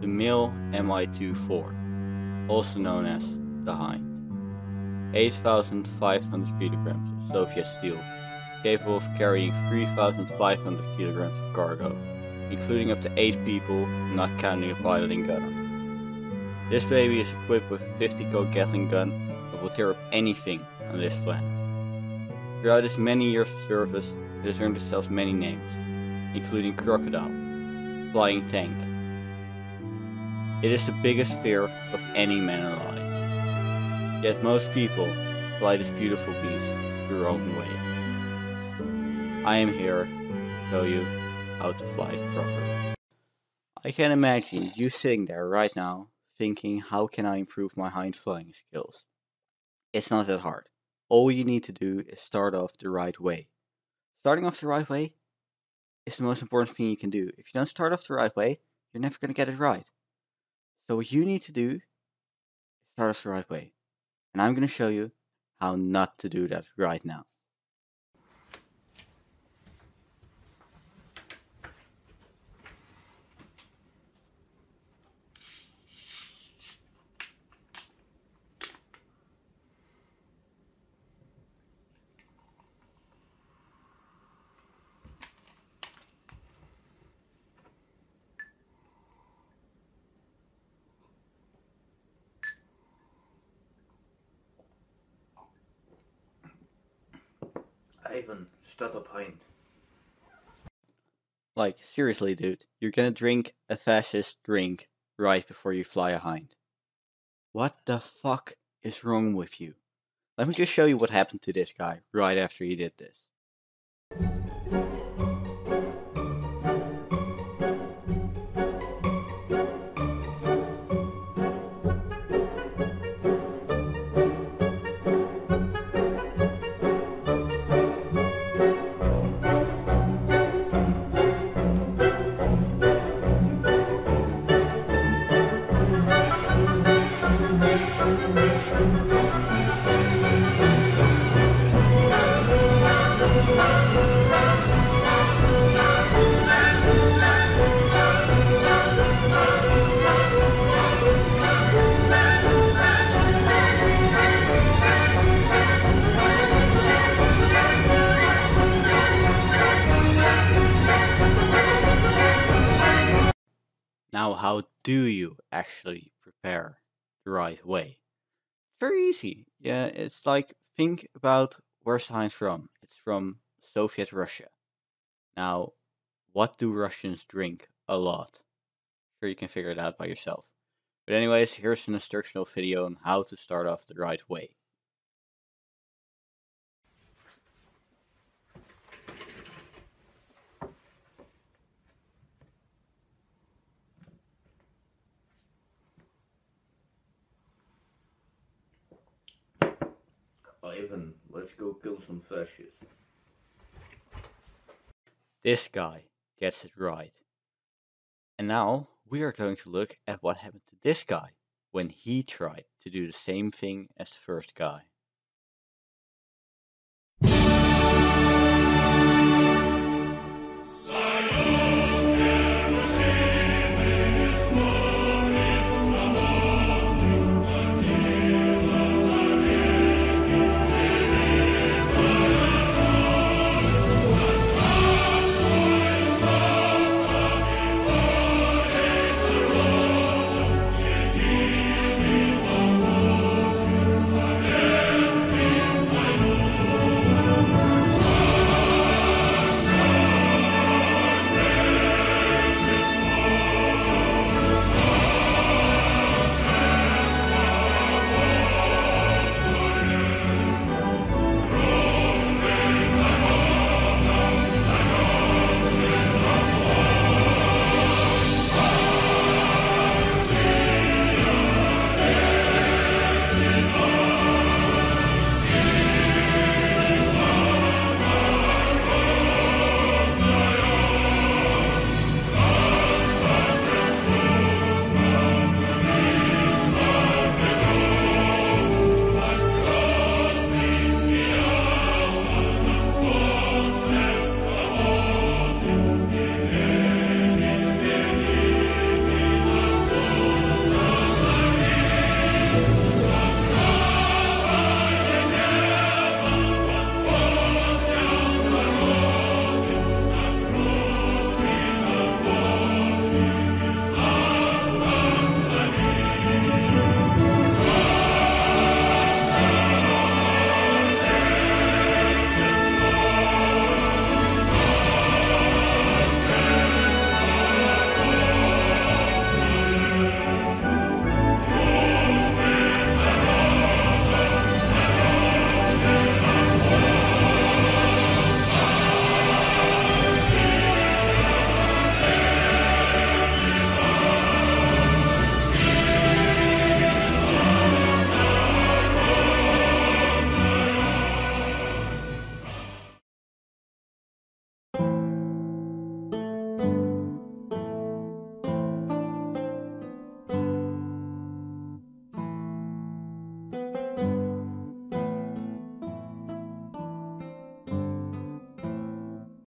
the Mil Mi-24, also known as the Hind. 8,500 kilograms of Soviet steel, capable of carrying 3,500 kilograms of cargo, including up to 8 people, not counting the pilot and gunner. This baby is equipped with a 50 cal Gatling gun that will tear up anything on this planet. Throughout its many years of service, it has earned itself many names, including Crocodile, Flying Tank. It is the biggest fear of any man alive. Yet most people fly this beautiful beast the wrong way. I am here to show you how to fly it properly. I can imagine you sitting there right now thinking how can I improve my hind flying skills. It's not that hard. All you need to do is start off the right way. Starting off the right way is the most important thing you can do. If you don't start off the right way, you're never going to get it right. So what you need to do is start off the right way. And I'm going to show you how not to do that right now. Ivan, start up hind. Like, seriously, dude, you're gonna drink a fascist drink right before you fly a hind. What the fuck is wrong with you? Let me just show you what happened to this guy right after he did this. Now, how do you actually prepare the right way? Very easy. Yeah, it's like think about where science from? It's from Soviet Russia. Now, what do Russians drink a lot? Sure, you can figure it out by yourself. But anyways, here's an instructional video on how to start off the right way. Ivan, let's go kill some fascists. This guy gets it right. And now we are going to look at what happened to this guy when he tried to do the same thing as the first guy.